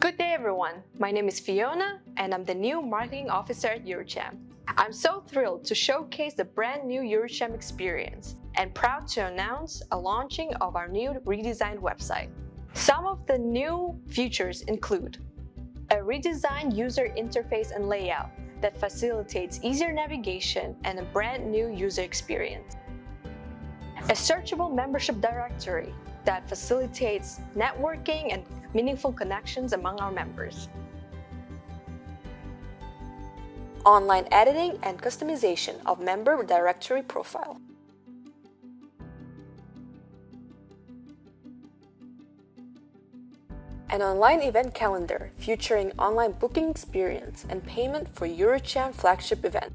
Good day, everyone. My name is Fiona, and I'm the new marketing officer at Eurocham. I'm so thrilled to showcase the brand new Eurocham experience and proud to announce a launching of our new redesigned website. Some of the new features include a redesigned user interface and layout that facilitates easier navigation and a brand new user experience. A searchable membership directory that facilitates networking and meaningful connections among our members. Online editing and customization of member directory profile. An online event calendar featuring online booking experience and payment for Eurocham flagship event.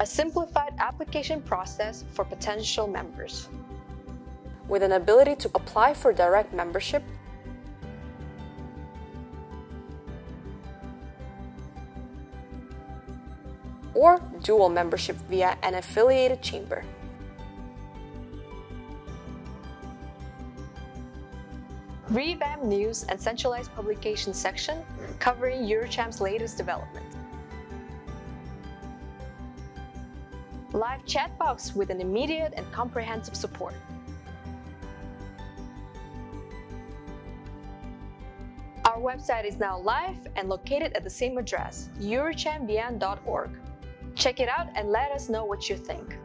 A simplified application process for potential members. With an ability to apply for direct membership, or dual membership via an affiliated chamber. Revamped news and centralized publication section covering Eurocham's latest development. Live chat box with an immediate and comprehensive support. Our website is now live and located at the same address, eurochamvn.org. Check it out and let us know what you think.